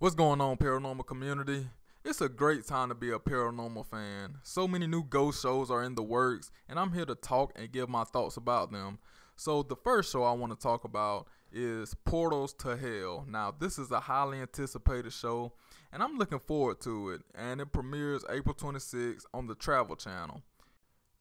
What's going on, paranormal community? It's a great time to be a paranormal fan. So many new ghost shows are in the works, and I'm here to talk and give my thoughts about them. So, the first show I want to talk about is Portals to Hell. Now, this is a highly anticipated show, and I'm looking forward to it. And it premieres April 26th on the Travel Channel.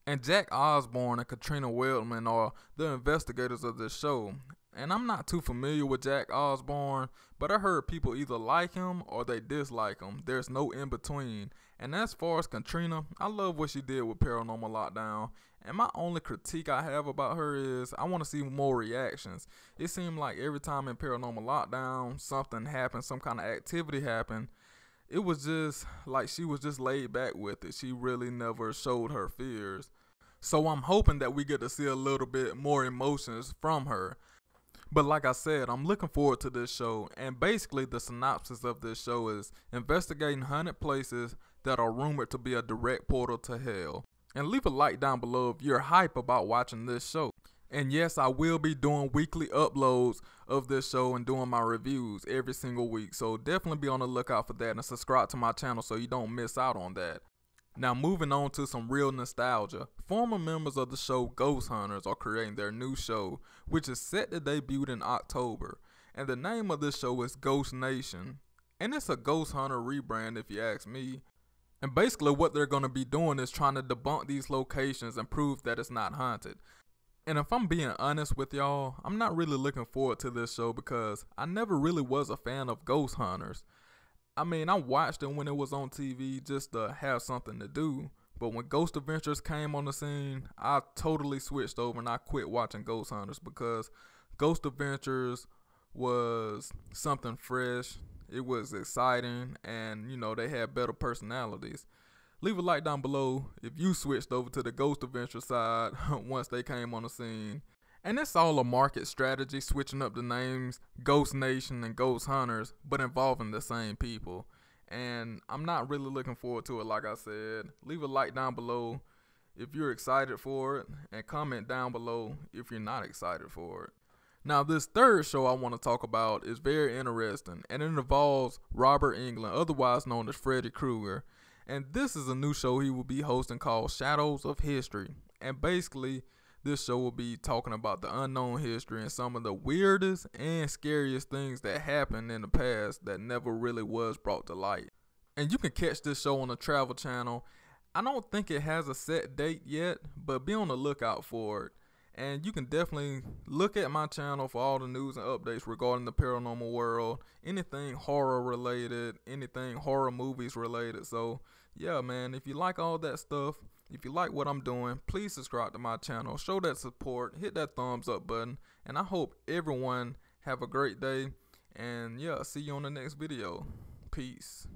And Jack Osbourne and Katrina Weidman are the investigators of this show. And I'm not too familiar with Jack Osbourne, but I heard people either like him or they dislike him. There's no in between. And as far as Katrina, I love what she did with Paranormal Lockdown. And my only critique I have about her is I want to see more reactions. It seemed like every time in Paranormal Lockdown, something happened, some kind of activity happened. It was just like she was just laid back with it. She really never showed her fears. So I'm hoping that we get to see a little bit more emotions from her. But like I said, I'm looking forward to this show. And basically, the synopsis of this show is investigating haunted places that are rumored to be a direct portal to hell. And leave a like down below if you're hype about watching this show. And yes, I will be doing weekly uploads of this show and doing my reviews every single week. So definitely be on the lookout for that and subscribe to my channel so you don't miss out on that. Now, moving on to some real nostalgia. Former members of the show Ghost Hunters are creating their new show, which is set to debut in October. And the name of this show is Ghost Nation. And it's a Ghost Hunter rebrand, if you ask me. And basically, what they're going to be doing is trying to debunk these locations and prove that it's not haunted. And if I'm being honest with y'all, I'm not really looking forward to this show because I never really was a fan of Ghost Hunters. I mean, I watched it when it was on TV just to have something to do. But when Ghost Adventures came on the scene, I totally switched over and I quit watching Ghost Hunters because Ghost Adventures was something fresh. It was exciting and, you know, they had better personalities. Leave a like down below if you switched over to the Ghost Adventure side once they came on the scene. And it's all a market strategy, switching up the names Ghost Nation and Ghost Hunters, but involving the same people. And I'm not really looking forward to it, like I said. Leave a like down below if you're excited for it, and comment down below if you're not excited for it. Now, this third show I want to talk about is very interesting, and it involves Robert Englund, otherwise known as Freddy Krueger. And this is a new show he will be hosting called Shadows of History. And basically, this show will be talking about the unknown history and some of the weirdest and scariest things that happened in the past that never really was brought to light. And you can catch this show on the Travel Channel. I don't think it has a set date yet, but be on the lookout for it. And you can definitely look at my channel for all the news and updates regarding the paranormal world, anything horror related, anything horror movies related. So, yeah, man, if you like all that stuff, if you like what I'm doing, please subscribe to my channel, show that support, hit that thumbs up button, and I hope everyone have a great day. And yeah, see you on the next video. Peace.